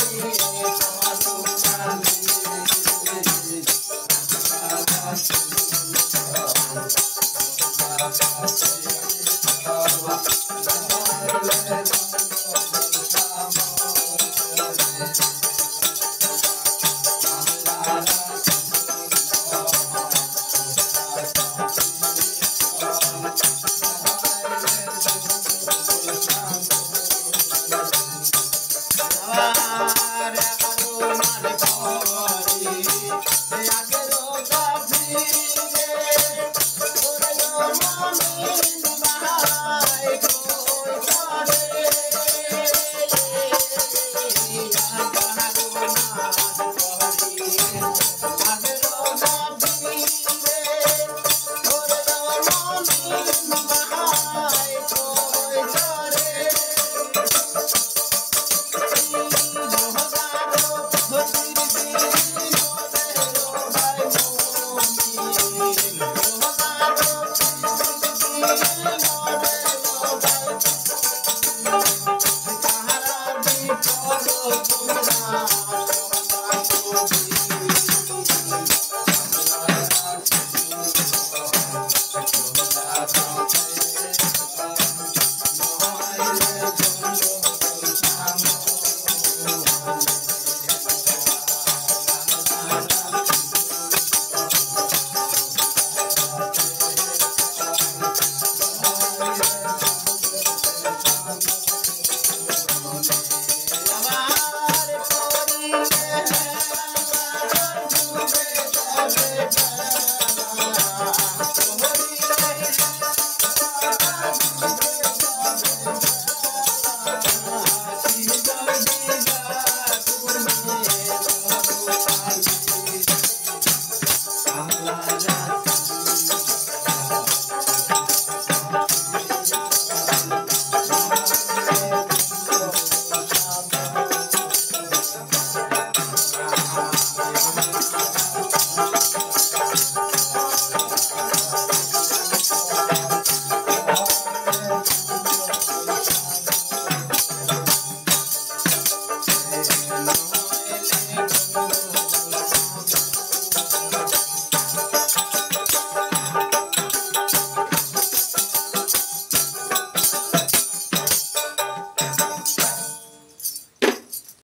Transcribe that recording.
月照。Oh,